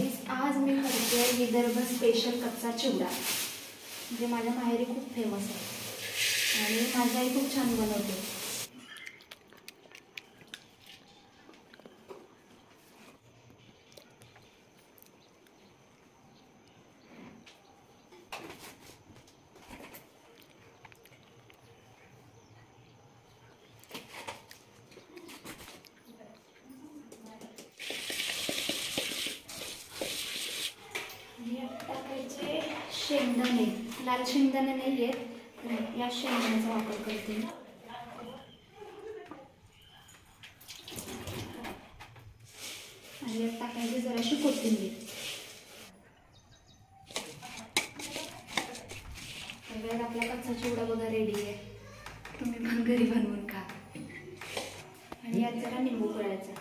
Guys आज मी करते Vidarbha special कच्चा चिवडा म्हणजे माझ्या माहेरी खूप फेमस आहे. आणि माझी आई खूप छान बनवते. आणि यात टाकायचे शेंगदाणे लाल शेंगदाणे नाही आहेत या शेंगदाण्याचा वापर करते. आणि यात टाकायची जराशी कोथिंबीर. तर आपला कच्चा चिवडा बघा रेडी आहे. तुम्ही पण घरी बनवून खा. आणि यात जरा निंबू करायचा.